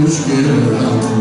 who's getting around.